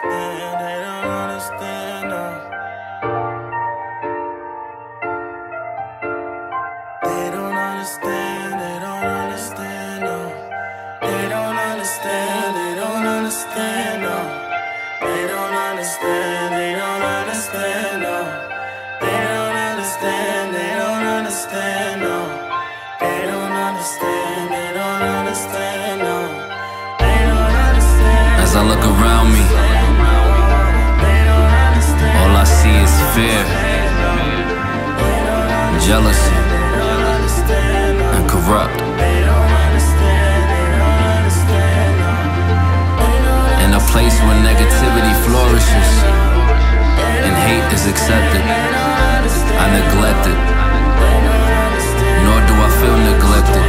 understand, they don't understand, no. They don't understand, they don't understand, no. They don't understand, they don't understand, no. They don't understand, they don't understand, no. They don't understand, they don't understand, no. They don't understand, they don't understand, no. As I look around me, jealousy, and corrupt. In a place where negativity flourishes and hate is accepted, I neglect it. Nor do I feel neglected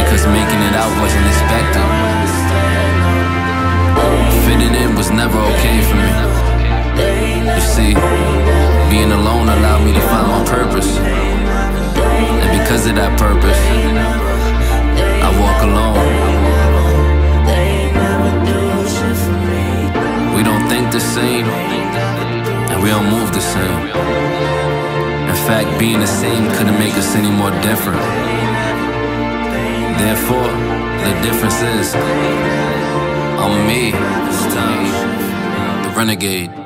because making it out wasn't expected. Fitting in was never okay for me. You see, being alone allowed me to think the same, and we don't move the same. In fact, being the same couldn't make us any more different. Therefore, the difference is I'm me this time, the renegade.